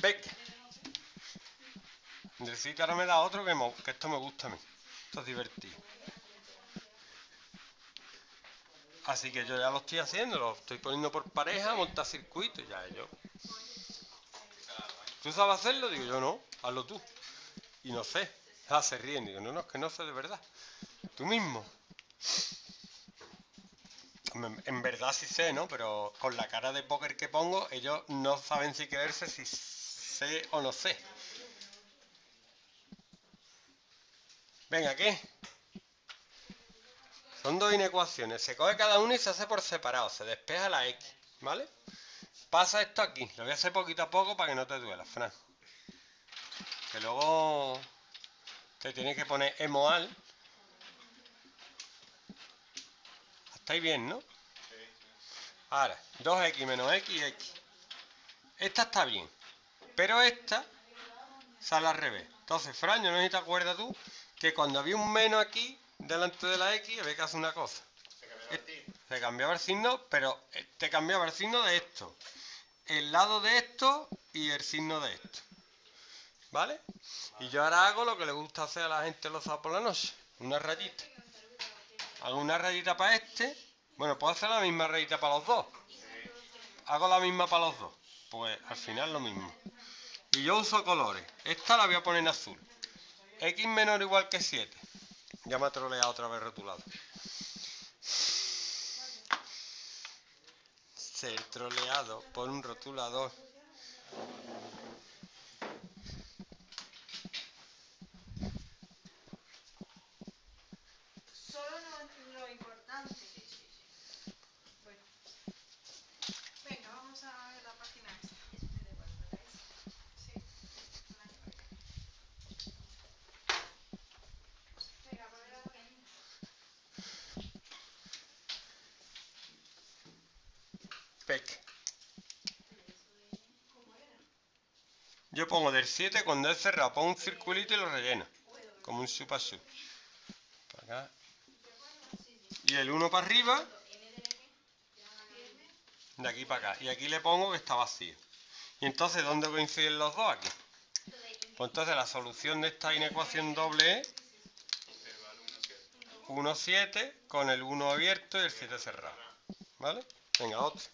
Beck. Necesito ahora me da otro que, esto me gusta a mí. Esto es divertido. Así que yo ya lo estoy haciendo, lo estoy poniendo por pareja, montar circuito, ya yo. ¿Tú sabes hacerlo? Digo yo no, hazlo tú. Y no sé. Ah, se ríen, digo, no, no, es que no sé de verdad. Tú mismo. En verdad sí sé, ¿no? Pero con la cara de póker que pongo, ellos no saben si creerse si sé o no sé. Venga, ¿qué? Son dos inecuaciones. Se coge cada una y se hace por separado. Se despeja la X, ¿vale? Pasa esto aquí. Lo voy a hacer poquito a poco para que no te duela, Fran. Que luego te tienes que poner emoal. ¿Estáis bien, no? Ahora, 2x menos x y x. Esta está bien. Pero esta sale al revés. Entonces, Fran, yo no sé si te acuerdas tú que cuando había un menos aquí delante de la x, había que hacer una cosa. Se cambiaba el signo, pero eh, te cambiaba el signo de esto. El lado de esto y el signo de esto. ¿Vale? Y yo ahora hago lo que le gusta hacer a la gente los sábados por la noche. Una rayita. Hago una rayita para este. Bueno, puedo hacer la misma rayita para los dos. Hago la misma para los dos. Pues al final lo mismo. Y yo uso colores. Esta la voy a poner en azul. X menor o igual que 7. Ya me ha troleado otra vez rotulado. Ser troleado por un rotulador. Solo lo, lo importante. Bueno. Venga, vamos a ver la página esta. Sí. Venga, a ver ahora. Yo pongo del 7 cuando es cerrado, pongo un circulito y lo relleno. Como un supasú. Para acá. Y el 1 para arriba. De aquí para acá. Y aquí le pongo que está vacío. Y entonces, ¿dónde coinciden los dos? Aquí. Pues entonces la solución de esta inecuación doble es 1, 7 con el 1 abierto y el 7 cerrado. ¿Vale? hang out.